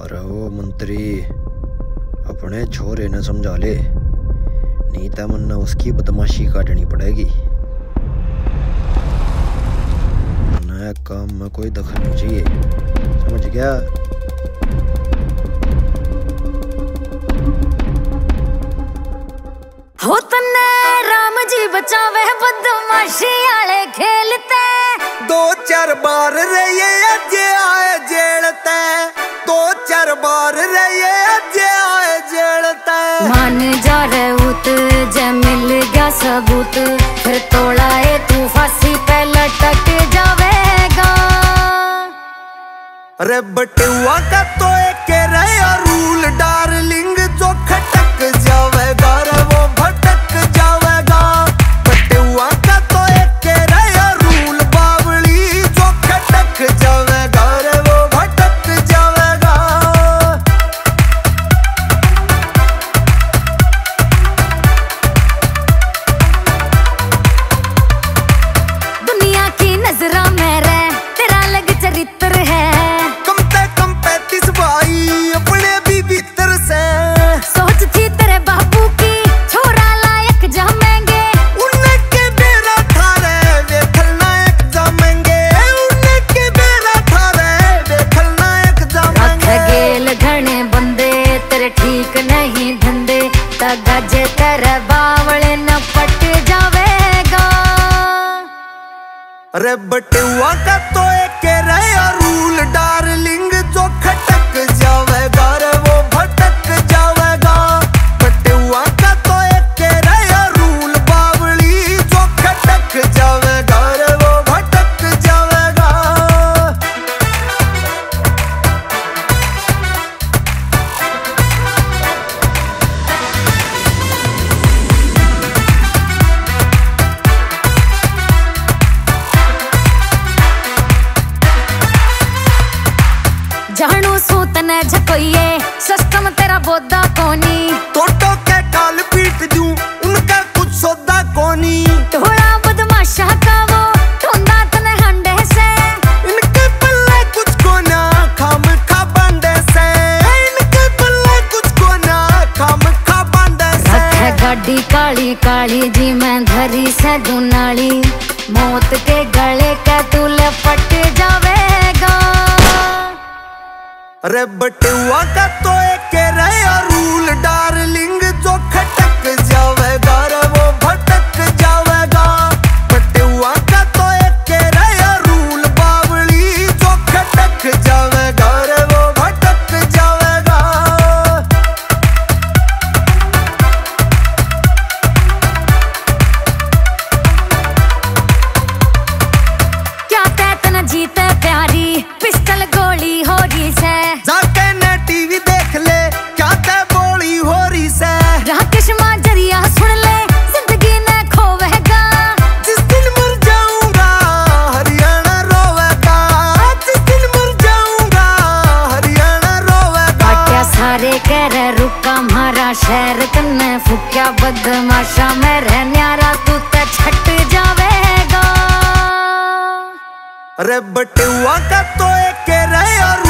अरे ओ मंत्री। अपने छोरे ने समझा ले। नहीं तो मन्ना उसकी बदमाशी काटनी पड़ेगी। नया काम में कोई दखल नहीं चाहिए। समझ गया? हो तन्ने राम जी बचावे बदमाशी आले खेलते। दो चार बार रहिए अजे आए अरे बटुआ का तो एक रहे रूल डार्लिंग तेरे ठीक नहीं धंधे, ता गज कर बावले न पट जावेगा। अरे बटुआ का तो एक रहे रूल डार्लिंग जो खटक जावेगा तने झकोइए सिस्टम तेरा बोदा कोनी। टोटो के काल पीट दूँ उनका कुछ सौदा कोनी। थोड़ा बदमाशा का वो टोंदा तने हंडे से। इनके पल्ले कुछ कोना खाम खा बंदे से। इनके पल्ले कुछ कोना खाम खा बंदे से। रख गाड़ी काली काली जी मैं धरी से दुनाली मौत के गले का तू लपट जावेगा अरे बटुआ का तो एक रूल डार्लिंग कह रुका मारा शहर कन्ने फुक्या बदमाशा मेरे न्यारा तू ते छट जावेगा। अरे बटुआ का तो एक रहे रूल